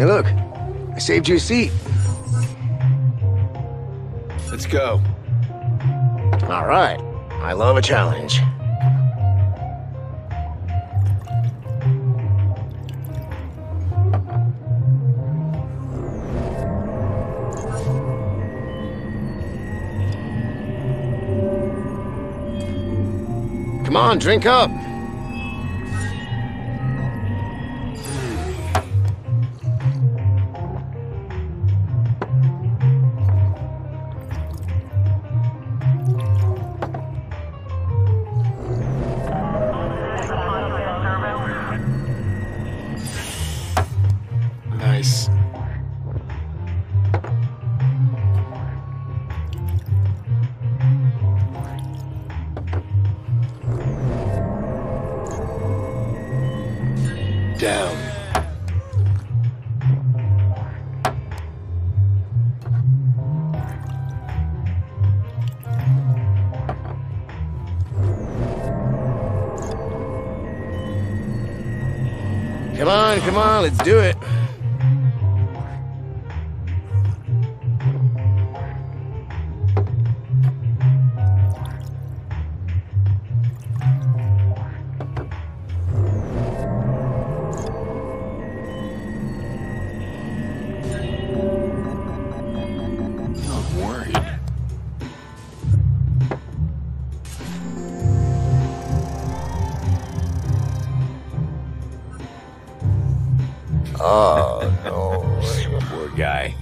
Hey, look. I saved you a seat. Let's go. All right. I love a challenge. Come on, drink up. Nice. Down. Come on, come on, let's do it. Oh no, poor guy.